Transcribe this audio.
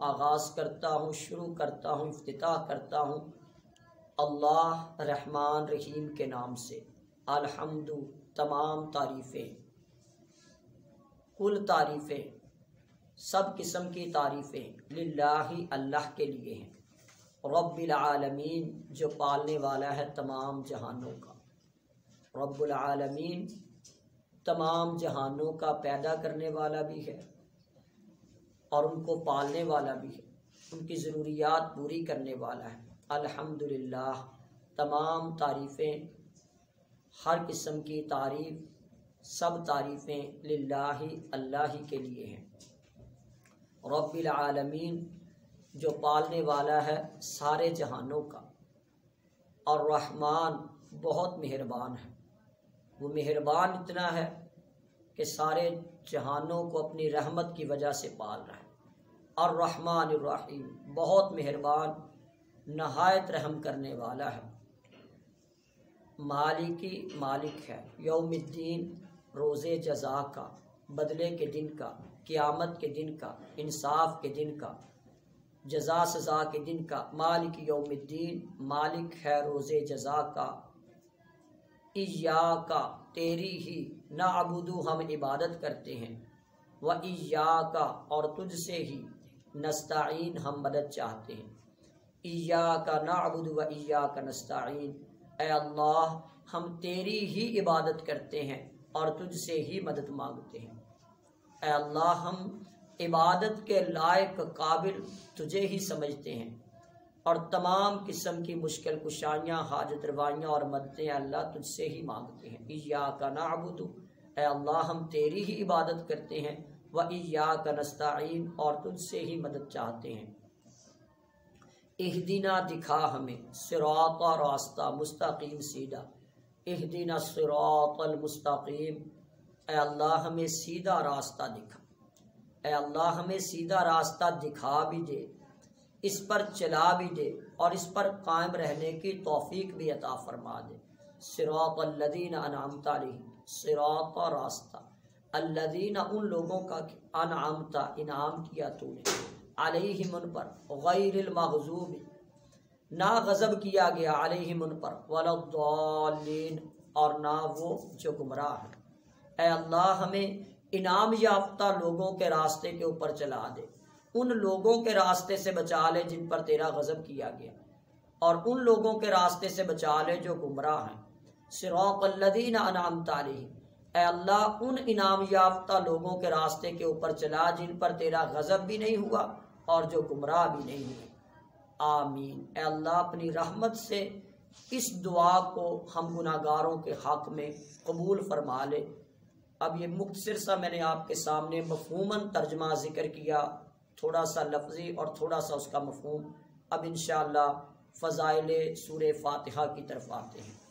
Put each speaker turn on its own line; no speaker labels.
آغاز کرتا ہوں، شروع کرتا ہوں، افتتاح کرتا ہوں اللہ رحمان رحیم کے نام سے۔ الحمد، تمام تعریفیں۔ کل تعریفیں۔ سب قسم کی تعریفیں للہ، اللہ کے لیے ہیں۔ رب العالمین جو پالنے والا ہے تمام جہانوں کا۔ رب العالمین تمام جہانوں کا پیدا کرنے والا بھی ہے۔ اور ان کو پالنے والا بھی ہے۔ ان کی ضروریات پوری کرنے والا ہے۔ الحمد تمام تعریفیں، ہر قسم کی تعریف، سب تعریفیں للہ، اللہ ہی کے لیے ہیں۔ رب العالمین جو پالنے والا ہے سارے جہانوں کا۔ اور رحمان بہت مہربان ہے۔ وہ مہربان اتنا ہے کہ سارے جہانوں کو اپنی رحمت کی وجہ سے پال رہا ہے۔ اور الرحیم، بہت مہربان، نہایت رحم کرنے والا ہے۔ مالکی مالک ہے، یوم الدین روز جزا کا، بدلے کے دن کا، قیامت کے دن کا، انصاف کے دن کا، جزا سزا کے دن کا۔ مالک یوم الدین، مالک ہے روز جزا کا۔ ایا کا تیری ہی نہ ابودو ہم عبادت کرتے ہیں۔ وہ ایا کا اور تجھ سے ہی نستعین ہم مدد چاہتے ہیں۔ ایا کا نہ ابود و ایا کا نستعین۔ اے اللہ، ہم تیری ہی عبادت کرتے ہیں اور تجھ سے ہی مدد مانگتے ہیں۔ اے اللہ، ہم عبادت کے لائق قابل تجھے ہی سمجھتے ہیں۔ اور تمام قسم کی مشکل کشائیاں، حاجت روائیاں اور مددیں اللہ تجھ سے ہی مانگتے ہیں۔ ایا کا نعبد، اے اللہ ہم تیری ہی عبادت کرتے ہیں۔ وہ ایا کا نستعین اور تجھ سے ہی مدد چاہتے ہیں۔ اہدینہ دکھا ہمیں سراط راستہ مستقیم سیدھا۔ اہدینہ سراط المستقیم۔ اے اللہ ہمیں سیدھا راستہ دکھا۔ اے اللہ ہمیں سیدھا راستہ دکھا بھی دے۔ اس پر چلا بھی دے اور اس پر قائم رہنے کی توفیق بھی عطا فرما دے۔ سراط الدین انعامتا علیہ سراط راستہ۔ الدین ان لوگوں کا انعامتا انعام کیا تو نے علیہ من پر، غیر المغضوب، نہ غضب کیا گیا علیہ من پر ولدالین اور نہ وہ جو گمراہ ہیں۔ اے اللہ، ہمیں انعام یافتہ لوگوں کے راستے کے اوپر چلا دے۔ ان لوگوں کے راستے سے بچا لے جن پر تیرا غضب کیا گیا اور ان لوگوں کے راستے سے بچا لے جو گمراہ ہیں۔ سروق الدین انعام تعلیم اے اللہ، ان انعام یافتہ لوگوں کے راستے کے اوپر چلا جن پر تیرا غضب بھی نہیں ہوا اور جو گمراہ بھی نہیں ہوئے۔ آمین۔ اے اللہ، اپنی رحمت سے اس دعا کو ہم گناہ گاروں کے حق میں قبول فرما لے۔ اب یہ مختصر سا میں نے آپ کے سامنے مفہوماً ترجمہ ذکر کیا۔ تھوڑا سا لفظی اور تھوڑا سا اس کا مفہوم اب انشاءاللہ فضائل سور فاتحہ کی طرف آتے ہیں۔